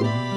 you.